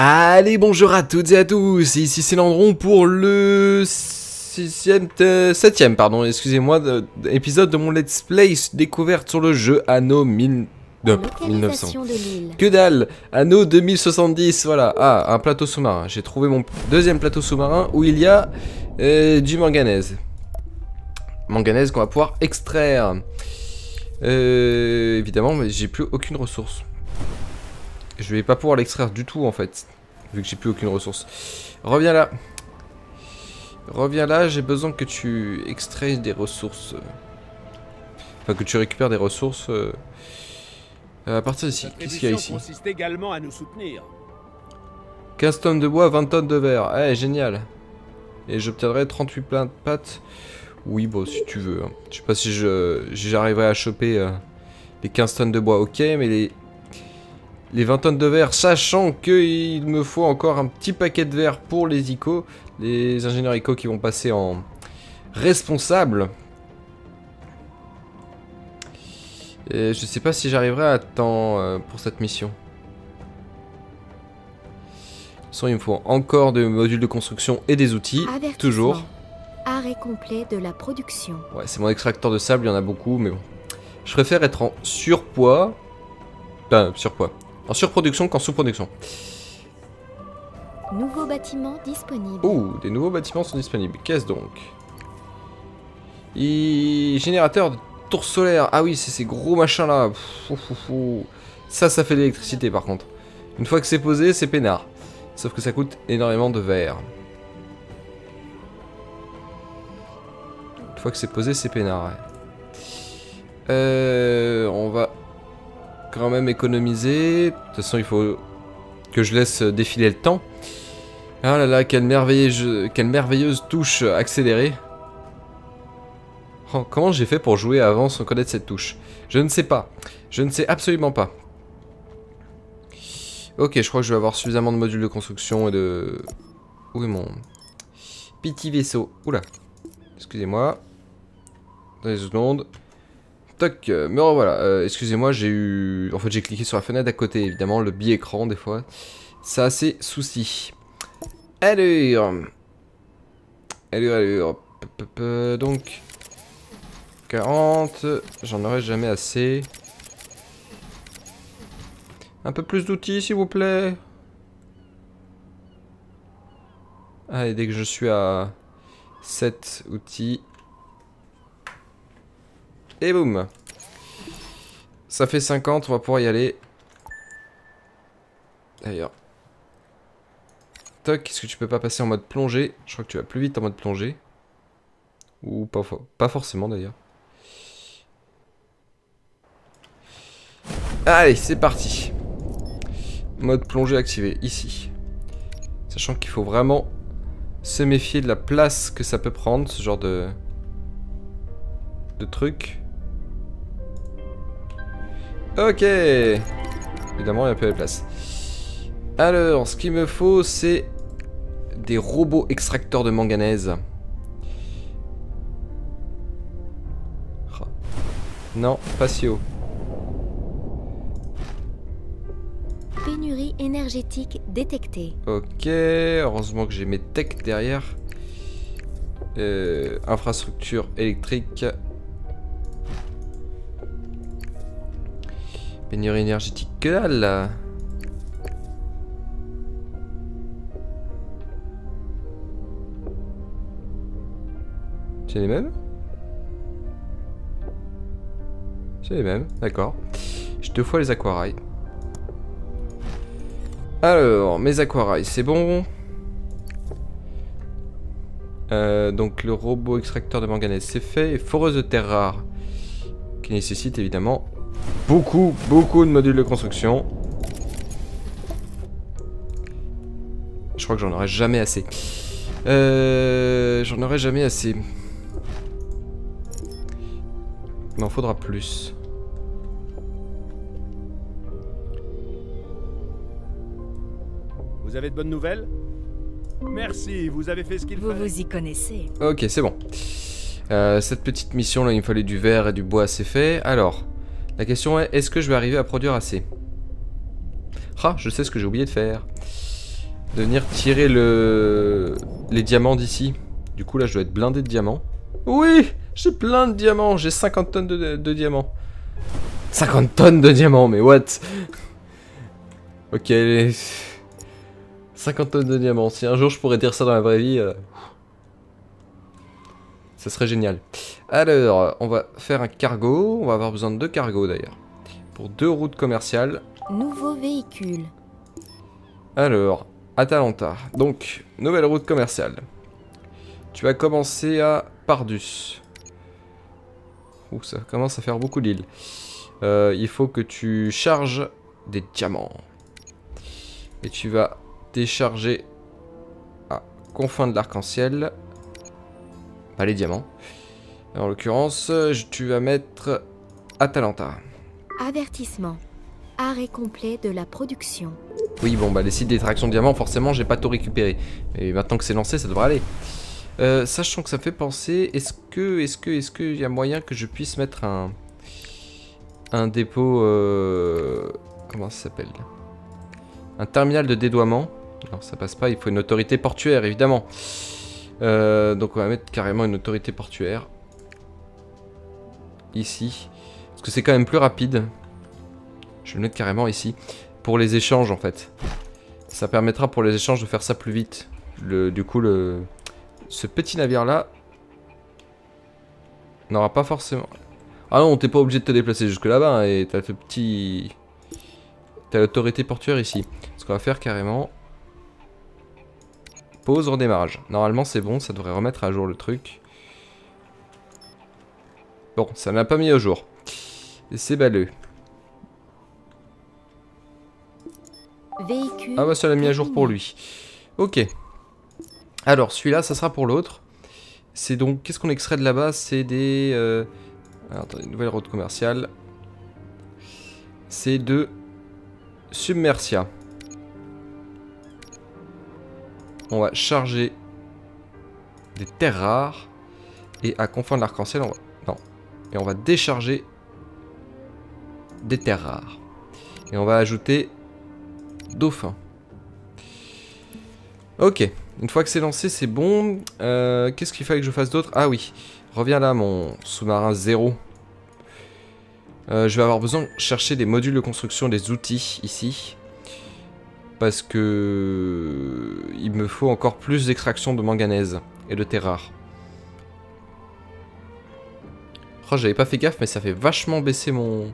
Allez, bonjour à toutes et à tous, ici c'est Landron pour le 6ème, 7ème, pardon, excusez-moi, épisode de mon let's play découverte sur le jeu Anno 1000, de, 1900. Que dalle Anno 2070, voilà. Ah, un plateau sous-marin. J'ai trouvé mon deuxième plateau sous-marin où il y a euh, du manganèse. Manganèse qu'on va pouvoir extraire. Euh, évidemment, mais j'ai plus aucune ressource. Je vais pas pouvoir l'extraire du tout en fait. Vu que j'ai plus aucune ressource. Reviens là. Reviens là, j'ai besoin que tu extraies des ressources. Enfin, que tu récupères des ressources. Euh, à partir d'ici. Qu'est-ce qu'il y a ici également à nous soutenir. 15 tonnes de bois, 20 tonnes de verre. Eh, génial. Et j'obtiendrai 38 plein de pâtes. Oui, bon, si tu veux. Hein. Je sais pas si j'arriverai à choper euh, les 15 tonnes de bois, ok, mais les les 20 tonnes de verre, sachant qu'il me faut encore un petit paquet de verre pour les ICO, les ingénieurs ICO qui vont passer en responsable. Et je sais pas si j'arriverai à temps euh, pour cette mission. De toute façon, il me faut encore des modules de construction et des outils, toujours. Arrêt complet de la production. Ouais, c'est mon extracteur de sable, il y en a beaucoup, mais bon. Je préfère être en surpoids. Enfin, surpoids. En surproduction qu'en sous-production. Nouveaux bâtiments disponibles. Ouh, des nouveaux bâtiments sont disponibles. Qu'est-ce donc? Générateur de tours solaires. Ah oui, c'est ces gros machins là. Ça, ça fait de l'électricité par contre. Une fois que c'est posé, c'est peinard. Sauf que ça coûte énormément de verre. Une fois que c'est posé, c'est peinard. Euh, on va même économiser. De toute façon, il faut que je laisse défiler le temps. Ah là là, quelle merveilleuse, merveilleuse touche accélérée. Oh, comment j'ai fait pour jouer avant sans connaître cette touche? Je ne sais pas. Je ne sais absolument pas. Ok, je crois que je vais avoir suffisamment de modules de construction et de... Où est mon... Petit vaisseau? Oula. Excusez-moi. Dans les secondes. Toc, euh, me revoilà. Euh, excusez-moi, j'ai eu... En fait, j'ai cliqué sur la fenêtre à côté, évidemment, le bi-écran, des fois. Ça a ses soucis. Allure Allure, allure. Donc... 40... J'en aurais jamais assez. Un peu plus d'outils, s'il vous plaît. Allez, dès que je suis à 7 outils, et boum Ça fait 50, on va pouvoir y aller. D'ailleurs. Toc, est-ce que tu peux pas passer en mode plongée? Je crois que tu vas plus vite en mode plongée. Ou pas, pas forcément d'ailleurs. Allez, c'est parti. Mode plongée activé, ici. Sachant qu'il faut vraiment se méfier de la place que ça peut prendre, ce genre de... de truc. Ok Évidemment, il y a peu de place. Alors, ce qu'il me faut, c'est des robots extracteurs de manganèse. Oh. Non, pas si haut. Pénurie énergétique détectée. Ok, heureusement que j'ai mes techs derrière. Euh, infrastructure électrique. Pénurie énergétique que dalle C'est les mêmes? C'est les mêmes, d'accord. J'ai deux fois les aquarails. Alors, mes aquarails, c'est bon? Euh, donc le robot extracteur de manganèse, c'est fait. Et foreuse de terre rare, qui nécessite évidemment beaucoup, beaucoup de modules de construction. Je crois que j'en aurai jamais assez. Euh, j'en aurai jamais assez. Il m'en faudra plus. Vous avez de bonnes nouvelles? Merci, vous avez fait ce qu'il fallait. Vous vous y connaissez. Ok, c'est bon. Euh, cette petite mission là, il me fallait du verre et du bois, c'est fait. Alors, la question est, est-ce que je vais arriver à produire assez? Ah, je sais ce que j'ai oublié de faire. de venir tirer le... les diamants d'ici. Du coup, là, je dois être blindé de diamants. Oui J'ai plein de diamants J'ai 50 tonnes de, diamants. 50 tonnes de diamants, mais what? Ok, les... 50 tonnes de diamants. Si un jour je pourrais dire ça dans la vraie vie, euh, ça serait génial. Alors, on va faire un cargo. On va avoir besoin de deux cargos d'ailleurs. Pour deux routes commerciales. Nouveau véhicule. Alors, Atalanta. Donc, nouvelle route commerciale. Tu vas commencer à Pardus. Ouh, ça commence à faire beaucoup d'îles. Euh, il faut que tu charges des diamants. Et tu vas décharger à confins de l'arc-en-ciel. Pas les diamants. En l'occurrence, tu vas mettre Atalanta. Avertissement. Arrêt complet de la production. Oui, bon, bah les sites d'extraction de diamants, forcément, j'ai pas tout récupéré. Et maintenant que c'est lancé, ça devrait aller. Euh, sachant que ça fait penser, est-ce que, est-ce que, est-ce qu'il y a moyen que je puisse mettre un, un dépôt, euh, comment ça s'appelle Un terminal de dédouanement? Non, ça passe pas, il faut une autorité portuaire, évidemment. Euh, donc on va mettre carrément une autorité portuaire. Ici. Parce que c'est quand même plus rapide. Je vais le mettre carrément ici. Pour les échanges, en fait. Ça permettra pour les échanges de faire ça plus vite. Le, du coup, le, ce petit navire-là n'aura pas forcément... Ah non, t'es pas obligé de te déplacer jusque là-bas, hein, et t'as ce petit... T'as l'autorité portuaire ici. Ce qu'on va faire carrément... Pause, redémarrage. Normalement c'est bon, ça devrait remettre à jour le truc. Bon, ça n'a pas mis au jour. Et c'est balleux. Véhicule. Ah bah ça l'a mis à jour pour lui. Ok. Alors celui-là, ça sera pour l'autre. C'est donc, qu'est-ce qu'on extrait de là-bas? C'est des... Euh... Alors, attendez, nouvelle route commerciale. C'est de Submersia. On va charger des terres rares. Et à confins de l'arc-en-ciel, on va... Non. Et on va décharger des terres rares. Et on va ajouter dauphin. Ok. Une fois que c'est lancé, c'est bon. Euh, Qu'est-ce qu'il fallait que je fasse d'autre? Ah oui. Reviens là, mon sous-marin zéro. Euh, je vais avoir besoin de chercher des modules de construction, des outils ici. Parce que... Il me faut encore plus d'extraction de manganèse et de terre rare. Oh, j'avais pas fait gaffe, mais ça fait vachement baisser mon...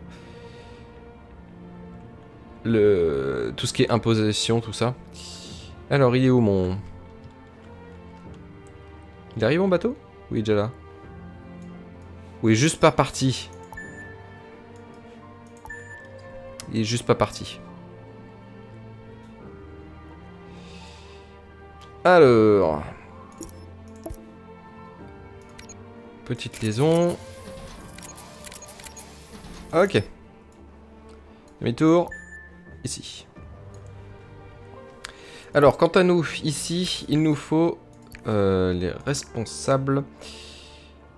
Le... Tout ce qui est imposition, tout ça. Alors, il est où mon... Il arrive mon bateau? Oui, déjà là. Oui, est juste pas parti. Il est juste pas parti. Alors... Petite liaison. Ok. Demi-tour. Ici. Alors, quant à nous, ici, il nous faut euh, les responsables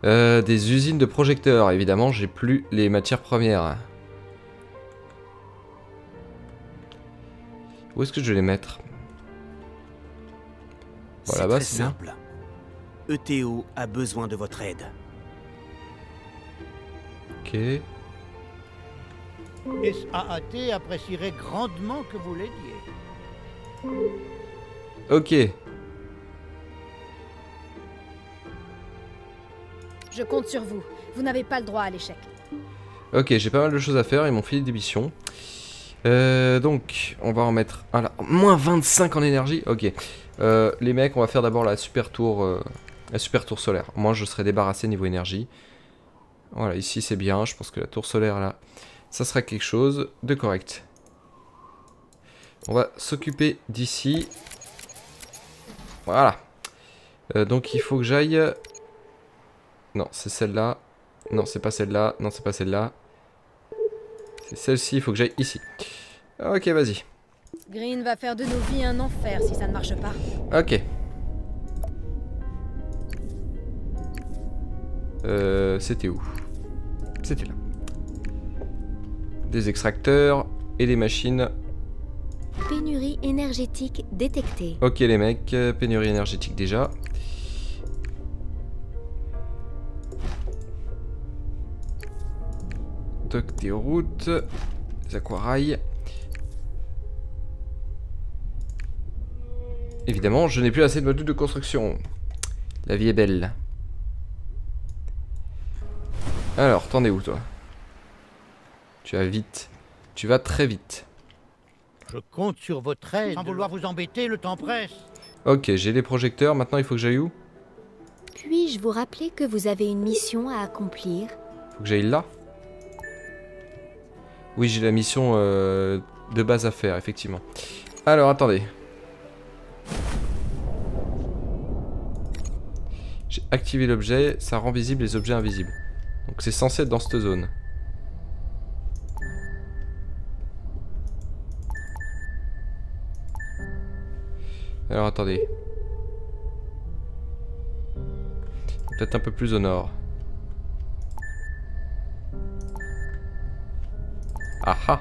euh, des usines de projecteurs. Évidemment, j'ai plus les matières premières. Où est-ce que je vais les mettre? Voilà, c'est simple. ETO a besoin de votre aide. Ok. SAAT apprécierait grandement que vous l'aidiez. Ok. Je compte sur vous. Vous n'avez pas le droit à l'échec. Ok, j'ai pas mal de choses à faire, ils m'ont filé des missions. Euh, donc, on va en mettre un là. Moins 25 en énergie Ok. Euh, les mecs, on va faire d'abord la super tour euh, la super tour solaire. Moi, je serai débarrassé niveau énergie. Voilà, ici c'est bien. Je pense que la tour solaire là, ça sera quelque chose de correct. On va s'occuper d'ici. Voilà. Donc il faut que j'aille... Non, c'est celle-là. Non, c'est pas celle-là. Non, c'est pas celle-là. C'est celle-ci, il faut que j'aille ici. Ok, vas-y. Green va faire de nos vies un enfer si ça ne marche pas. Ok. Euh, C'était où? C'était là. Des extracteurs et des machines Pénurie énergétique détectée. Ok les mecs, euh, pénurie énergétique déjà. Toc des routes, des aquarails. Évidemment, je n'ai plus assez de modules de construction. La vie est belle. Alors, t'en es où toi? Tu vas vite. Tu vas très vite. Je compte sur votre aide. Sans vouloir vous embêter, le temps presse. Ok, j'ai les projecteurs, maintenant il faut que j'aille où? Puis-je vous rappeler que vous avez une mission à accomplir? Faut que j'aille là? Oui, j'ai la mission euh, de base à faire, effectivement. Alors, attendez. J'ai activé l'objet, ça rend visible les objets invisibles. Donc c'est censé être dans cette zone. Alors attendez. Peut-être un peu plus au nord. Ah ah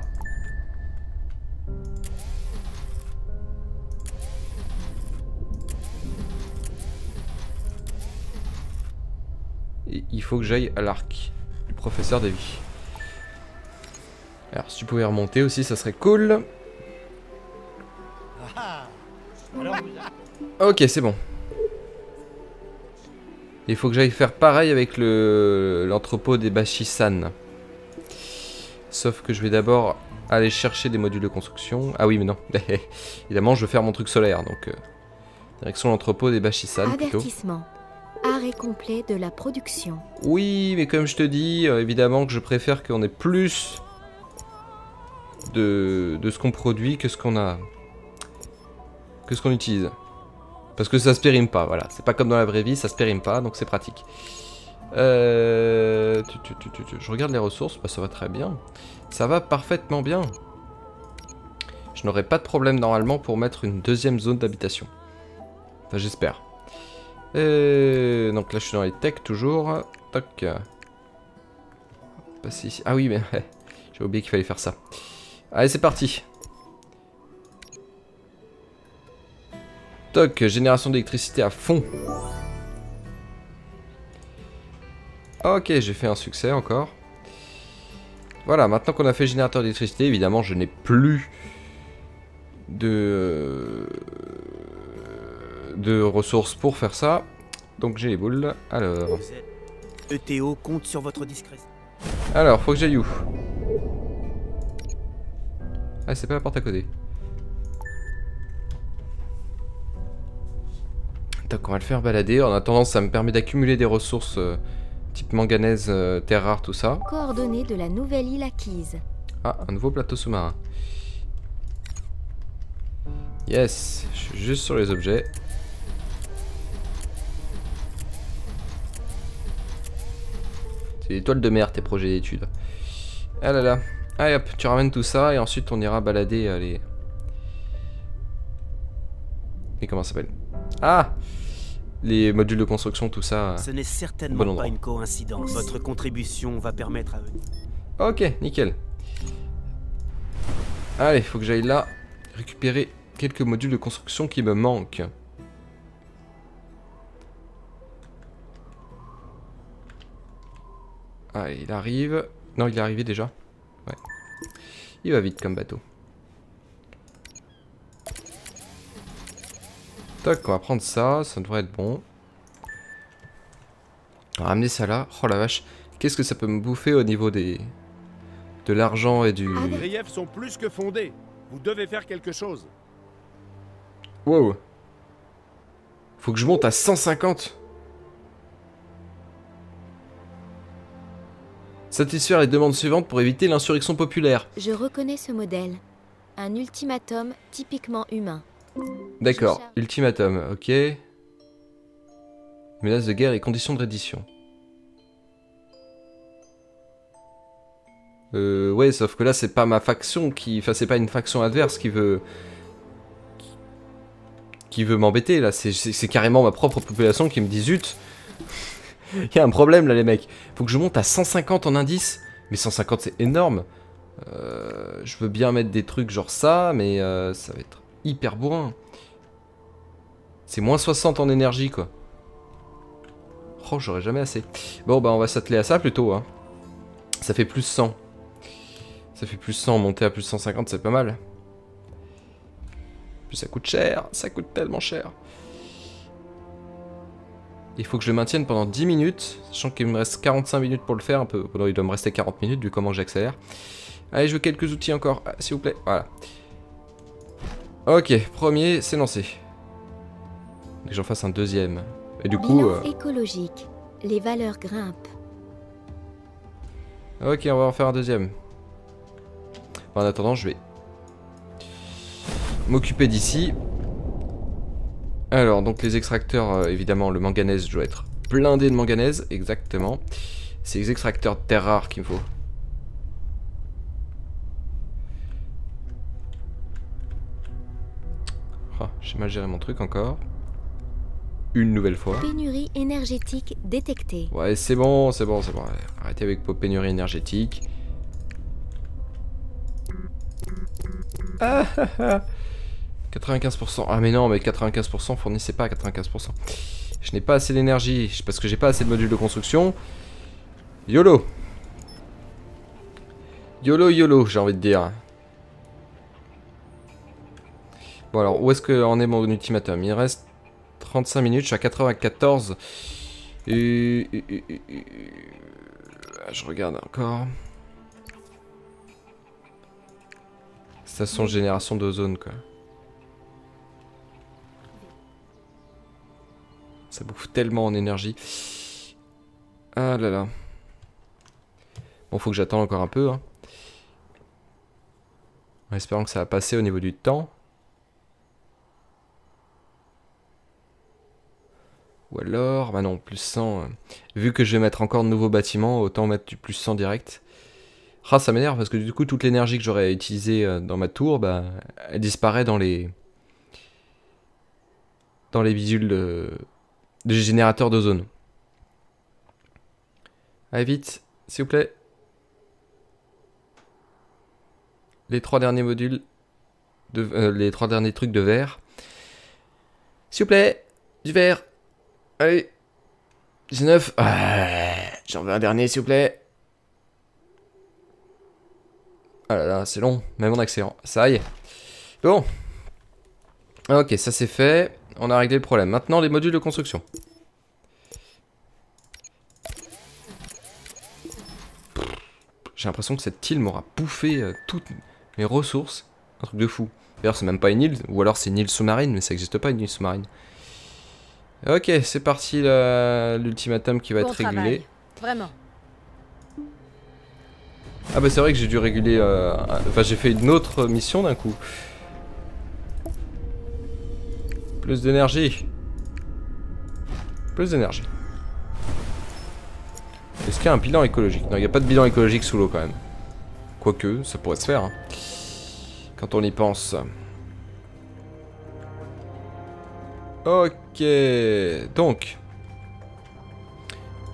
il faut que j'aille à l'arc du professeur Davy. Alors si tu pouvais remonter aussi, ça serait cool. Ok, c'est bon. Il faut que j'aille faire pareil avec le l'entrepôt des Bashisan. Sauf que je vais d'abord aller chercher des modules de construction. Ah oui, mais non. Évidemment, je veux faire mon truc solaire, donc... euh, direction l'entrepôt des plutôt. Avertissement. Arrêt complet de la production. Oui, mais comme je te dis, euh, évidemment que je préfère qu'on ait plus de, de ce qu'on produit que ce qu'on a. que ce qu'on utilise. Parce que ça se périme pas, voilà. C'est pas comme dans la vraie vie, ça se périme pas, donc c'est pratique. Euh, Je regarde les ressources, bah, ça va très bien. Ça va parfaitement bien. Je n'aurai pas de problème normalement pour mettre une deuxième zone d'habitation. Enfin, j'espère. Euh, donc là, je suis dans les techs toujours. Toc. Ah oui, mais j'ai oublié qu'il fallait faire ça. Allez, c'est parti. Toc, génération d'électricité à fond. Ok, j'ai fait un succès encore. Voilà, maintenant qu'on a fait générateur d'électricité, évidemment, je n'ai plus de de ressources pour faire ça. Donc j'ai les boules. Alors. ETO compte sur votre discrétion. alors, faut que j'aille où? Ah, c'est pas la porte à côté. Donc on va le faire balader. En attendant, ça me permet d'accumuler des ressources euh, type manganèse, euh, terre rare, tout ça. Coordonnées de la nouvelle île acquise. Ah, un nouveau plateau sous-marin. Yes, je suis juste sur les objets. C'est des toiles de mer tes projets d'études. Ah là là. Allez hop, tu ramènes tout ça et ensuite on ira balader euh, les... Et comment ça s'appelle? Ah Les modules de construction, tout ça. Ce n'est certainement pas une coïncidence. Votre contribution va permettre à eux. Ok, nickel. Allez, faut que j'aille là récupérer quelques modules de construction qui me manquent. Ah, il arrive. Non, il est arrivé déjà. Ouais. Il va vite comme bateau. Toc, on va prendre ça, ça devrait être bon. On va ramener ça là. Oh la vache. Qu'est-ce que ça peut me bouffer au niveau des... De l'argent et du... Ah, Les griefs sont plus que fondés. Vous devez faire quelque chose. Wow. Faut que je monte à 150. Satisfaire les demandes suivantes pour éviter l'insurrection populaire. Je reconnais ce modèle. Un ultimatum typiquement humain. D'accord. Ultimatum, ok. Menace de guerre et conditions de reddition. Euh, ouais, sauf que là, c'est pas ma faction qui. Enfin, c'est pas une faction adverse qui veut. qui- veut m'embêter, là. C'est carrément ma propre population qui me dit zut. Il y a un problème là, les mecs. Faut que je monte à 150 en indice. Mais 150, c'est énorme. Euh, je veux bien mettre des trucs genre ça, mais euh, ça va être hyper bourrin. C'est moins 60 en énergie, quoi. Oh, j'aurais jamais assez. Bon, bah on va s'atteler à ça plutôt. Hein. Ça fait plus 100. Ça fait plus 100, monter à plus 150, c'est pas mal. Puis ça coûte cher, ça coûte tellement cher. Il faut que je le maintienne pendant 10 minutes, sachant qu'il me reste 45 minutes pour le faire, un peu. Non, il doit me rester 40 minutes vu comment j'accélère. Allez, je veux quelques outils encore, ah, s'il vous plaît. Voilà. Ok, premier, c'est lancé. Que j'en fasse un deuxième. Et du coup... Euh, écologique. Les valeurs grimpent. Ok, on va en faire un deuxième. En attendant, je vais m'occuper d'ici. Alors, donc les extracteurs, euh, évidemment, le manganèse, je dois être blindé de manganèse, exactement. C'est les extracteurs de terre rare qu'il me faut. Ah, j'ai mal géré mon truc encore. Une nouvelle fois. Pénurie énergétique détectée. Ouais, c'est bon, c'est bon, c'est bon. Arrêtez avec vos pénuries énergétiques. Ah, ah, ah. 95%. Ah mais non, mais 95% fournissez pas à 95%. Je n'ai pas assez d'énergie parce que j'ai pas assez de modules de construction. YOLO YOLO YOLO, j'ai envie de dire. Bon alors, où est-ce que en est mon ultimatum? Il reste 35 minutes, je suis à 94. Et... Je regarde encore. Station de génération d'ozone, quoi. Ça bouffe tellement en énergie. Ah là là. Bon, faut que j'attende encore un peu. Hein. En espérant que ça va passer au niveau du temps. Ou alors, bah non, plus 100. euh, Vu que je vais mettre encore de nouveaux bâtiments, autant mettre du plus 100 direct. Ah, ça m'énerve parce que du coup, toute l'énergie que j'aurais utilisée euh, dans ma tour, bah, elle disparaît dans les. dans les bidules de. des générateurs d'ozone. Allez, vite, s'il vous plaît. Les trois derniers modules. De, euh, les trois derniers trucs de verre. S'il vous plaît, du verre. Allez. 19. Ah, J'en veux un dernier, s'il vous plaît. Ah là là, c'est long, même en accélérant. Ça y est. Bon. Ok, ça c'est fait. On a réglé le problème. Maintenant, les modules de construction. J'ai l'impression que cette île m'aura bouffé euh, toutes mes ressources. Un truc de fou. D'ailleurs, c'est même pas une île, ou alors c'est une île sous-marine, mais ça n'existe pas une île sous-marine. Ok, c'est parti la- l'ultimatum qui va Bon être régulé. Vraiment. Ah bah c'est vrai que j'ai dû réguler... euh, Enfin j'ai fait une autre mission d'un coup. Plus d'énergie. Plus d'énergie. Est-ce qu'il y a un bilan écologique? Non, il n'y a pas de bilan écologique sous l'eau quand même. Quoique, ça pourrait se faire. hein. Quand on y pense. Ok. Donc.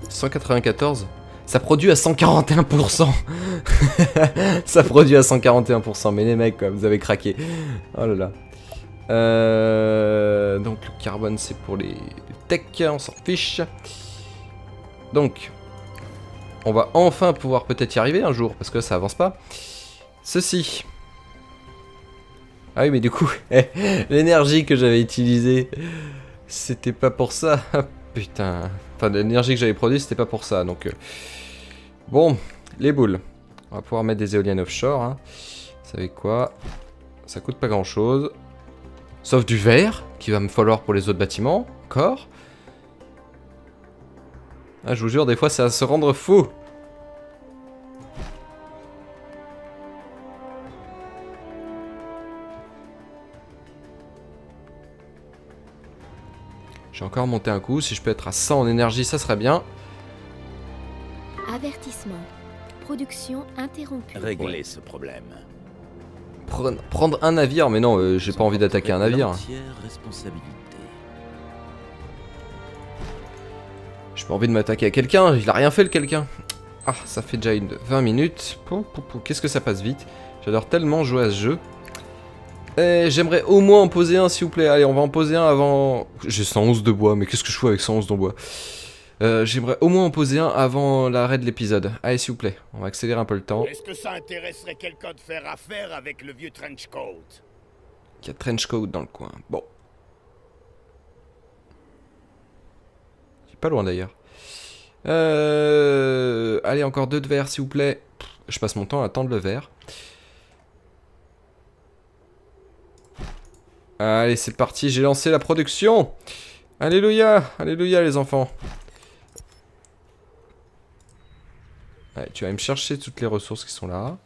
194. Ça produit à 141%. ça produit à 141%. Mais les mecs, vous avez craqué. Oh là là. Euh, donc le carbone, c'est pour les tech, on s'en fiche. Donc, on va enfin pouvoir peut-être y arriver un jour, parce que ça avance pas. Ceci. Ah oui, mais du coup, l'énergie que j'avais utilisée, c'était pas pour ça. Putain. Enfin, l'énergie que j'avais produite, c'était pas pour ça. Donc, euh, bon, les boules. On va pouvoir mettre des éoliennes offshore. Hein. Vous savez quoi? Ça coûte pas grand-chose. Sauf du verre, qui va me falloir pour les autres bâtiments. Encore. Ah, je vous jure, des fois, c'est à se rendre fou. J'ai encore monté un coup. Si je peux être à 100 en énergie, ça serait bien. Avertissement. Production interrompue. Régler ce problème. Pre- prendre un navire, mais non, euh, j'ai pas envie d'attaquer un navire. Responsabilité. J'ai pas envie de m'attaquer à quelqu'un, il a rien fait le quelqu'un. Ah, ça fait déjà une 20 minutes. Qu'est-ce que ça passe vite? J'adore tellement jouer à ce jeu. Eh, J'aimerais au moins en poser un, s'il vous plaît. Allez, on va en poser un avant... J'ai 111 de bois, mais qu'est-ce que je fais avec 111 de bois? Euh, J'aimerais au moins en poser un avant l'arrêt de l'épisode. Allez, s'il vous plaît, on va accélérer un peu le temps. Est-ce que ça intéresserait quelqu'un de faire affaire avec le vieux Trenchcoat Il y a Trenchcoat dans le coin. Bon. C'est pas loin d'ailleurs. Euh... Allez, encore deux de verre, s'il vous plaît. Je passe mon temps à attendre le verre. Allez, c'est parti, j'ai lancé la production Alléluia Alléluia, les enfants Allez, tu vas me chercher toutes les ressources qui sont là.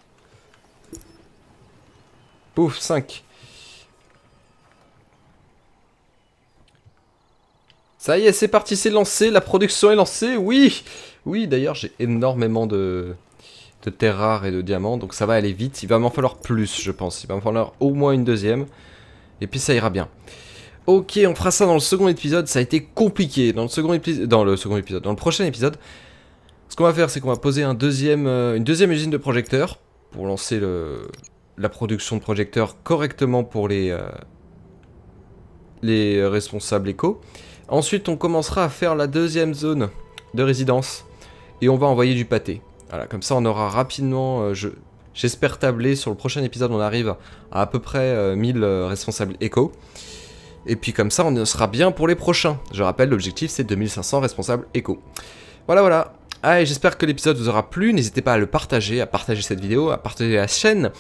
Pouf, 5 Ça y est, c'est parti, c'est lancé, la production est lancée, oui Oui, d'ailleurs, j'ai énormément de, de terres rares et de diamants, donc ça va aller vite. Il va m'en falloir plus, je pense. Il va m'en falloir au moins une deuxième. Et puis ça ira bien. Ok, on fera ça dans le second épisode. Ça a été compliqué. Dans le second épisode, dans le second épisode, dans le prochain épisode, ce qu'on va faire, c'est qu'on va poser euh, une deuxième usine de projecteurs pour lancer la production de projecteurs correctement pour les, euh, les responsables éco. Ensuite, on commencera à faire la deuxième zone de résidence et on va envoyer du pâté. Voilà, comme ça, on aura rapidement, euh, je, J'espère tabler sur le prochain épisode, on arrive à à peu près 1000 euh, euh, responsables éco. Et puis comme ça, on sera bien pour les prochains. Je rappelle, l'objectif c'est 2500 responsables éco. Voilà, voilà. Allez, j'espère que l'épisode vous aura plu. N'hésitez pas à le partager, à partager cette vidéo, à partager la chaîne,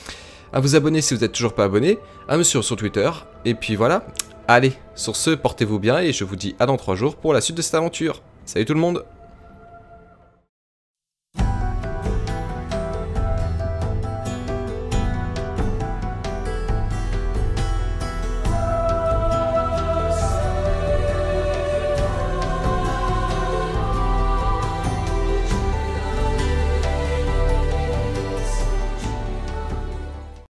à vous abonner si vous n'êtes toujours pas abonné, à me suivre sur Twitter. Et puis voilà. Allez, sur ce, portez-vous bien et je vous dis à dans 3 jours pour la suite de cette aventure. Salut tout le monde